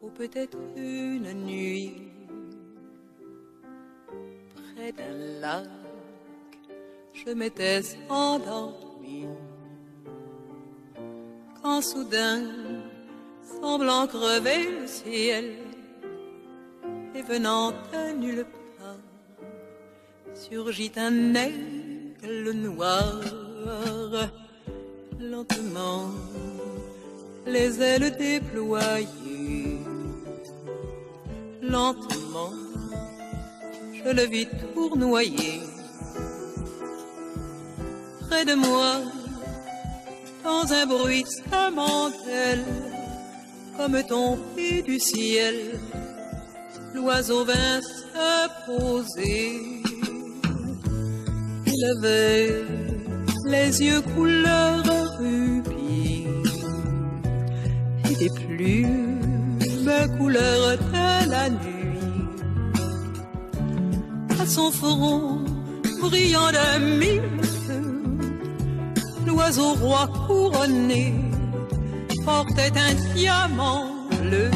Ou peut-être une nuit, près d'un lac, je m'étais endormi. Quand soudain, semblant crever le ciel, et venant de nulle part, surgit un aigle noir, lentement, les ailes déployées, lentement, je le vis tournoyer près de moi, dans un bruit bruissement comme tombé du ciel, l'oiseau vint se poser. Il avait les yeux couleur des plumes couleur de la nuit. À son front brillant de mille l'oiseau roi couronné portait un diamant bleu.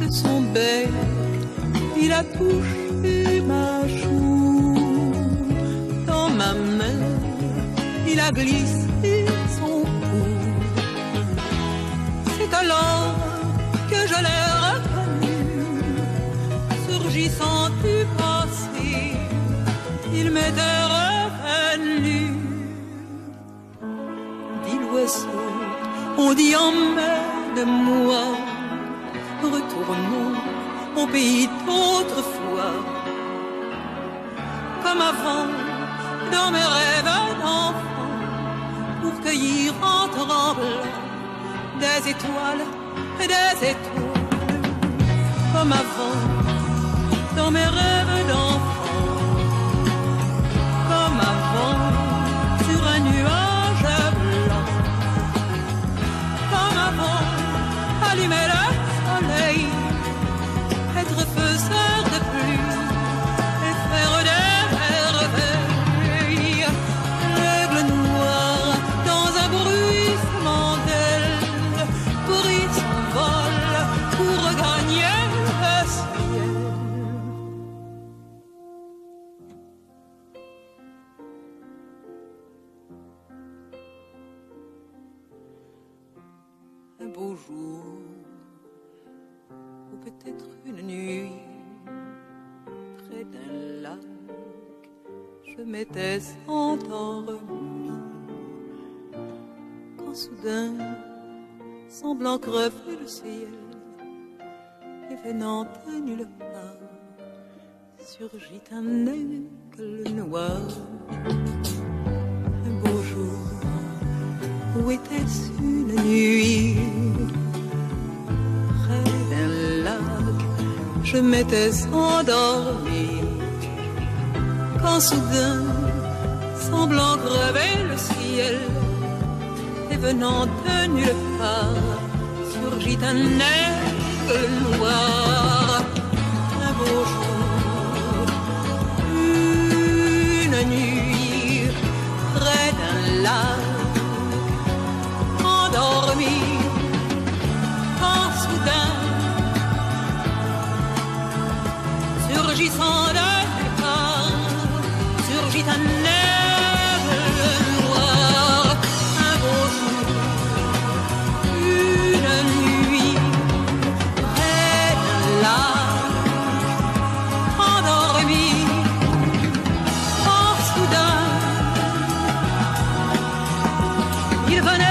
De son bec, il a touché ma joue. Dans ma main, il a glissé je l'ai reconnu, surgissant du passé. Il m'était revenu on dit emmène-moi, retournons au pays d'autrefois, comme avant, dans mes rêves d'enfant, pour cueillir en tremblant des étoiles, des étoiles, comme avant, dans mes rêves d'enfant, comme avant, sur un nuage. allumer le Un beau jour peut-être une nuit, près d'un lac, je m'étais endormi. Quand soudain, semblant crever le ciel, et venant de nulle part, surgit un aigle noir. Un beau jour, où était-ce une nuit? Je m'étais endormi. Quand soudain, semblant crever le ciel, et venant de nulle part, surgit un aigle noir. Un beau jour, fit un aigle noir, un beau jour, une nuit, elle là, endormie, or soudain, il venait.